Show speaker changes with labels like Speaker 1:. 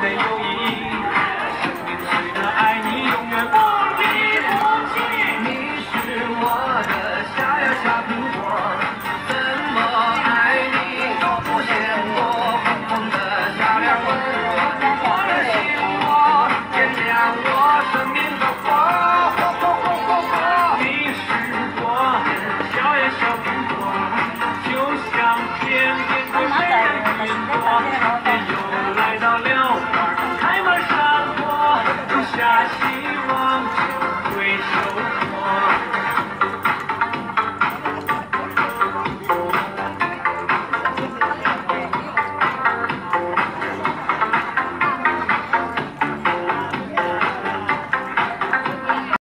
Speaker 1: 的友谊，生命随着爱你永远不离不弃。
Speaker 2: 你是我的小呀小苹果，怎么爱你都不嫌多。红红的小脸温暖我的心窝，点亮我生命的火。火火火火火！
Speaker 1: 你是我的小呀小苹果，就像甜甜的水 Joshua.